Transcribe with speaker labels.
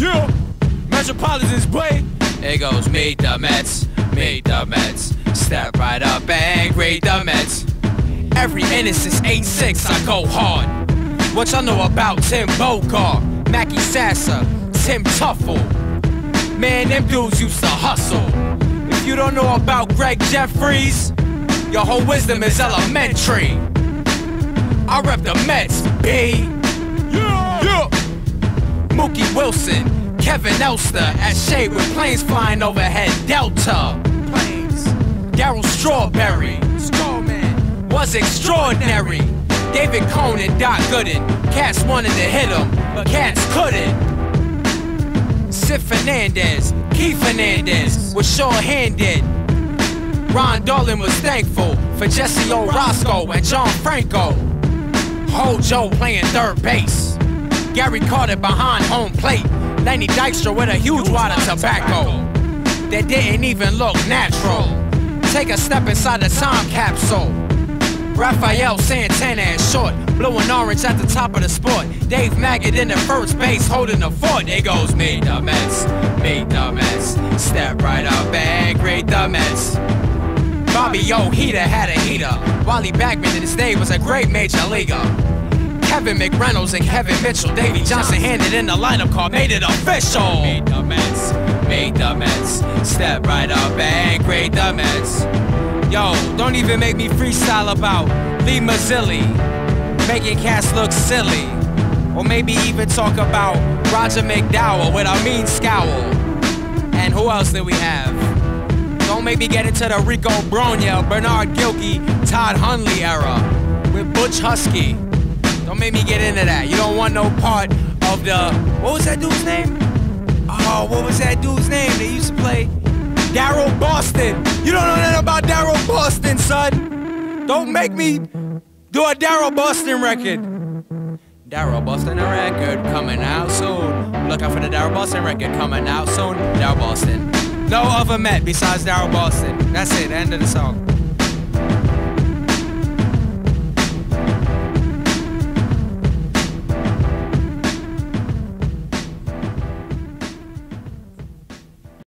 Speaker 1: Yeah, Metropolitan's way.
Speaker 2: It goes meet the Mets, meet the Mets. Step right up and greet the Mets. Every inning since 8-6 I go hard. What y'all know about Tim Bogar, Mackey Sasser, Tim Teufel? Man, them dudes used to hustle. If you don't know about Gregg Jefferies, your whole wisdom is elementary. I rep the Mets, B. Wilson, Kevin Elster at Shade with planes flying overhead. Delta planes. Darryl Strawberry, Strawman was extraordinary. David Cone and Doc Gooden, Cats wanted to hit him, but Cats couldn't. Sid Fernandez, Keith Hernandez was sure-handed. Ron Dolan was thankful for Jesse Orosco and John Franco. Hojo playing third base. Gary Carter behind home plate. Lenny Dykstra with a huge wad of tobacco that didn't even look natural. Take a step inside the time capsule. Rafael Santana is short, blue and orange at the top of the sport. Dave Magadan in the first base holding the fort. There goes me, the Mets, me, the Mets. Step right up and greet the Mets. Bobby Ojeda had a heater. Wally Backman in his day was a great major leaguer. Kevin McReynolds and Kevin Mitchell. Davey Johnson handed in the lineup call, made it official. Made the Mets, made the Mets. Step right up and great the Mets. Yo, don't even make me freestyle about Lee Mazzilli, making cats look silly. Or maybe even talk about Roger McDowell with a mean scowl. And who else did we have? Don't make me get into the Rico Brogna, Bernard Gilkey, Todd Hundley era with Butch Huskey. Don't make me get into that. You don't want no part of the. What was that dude's name? Oh, what was that dude's name? They used to play Daryl Boston. You don't know nothing about Daryl Boston, son. Don't make me do a Daryl Boston record. Daryl Boston record coming out soon. Look out for the Daryl Boston record coming out soon. Daryl Boston. No other Met besides Daryl Boston. That's it. End of the song.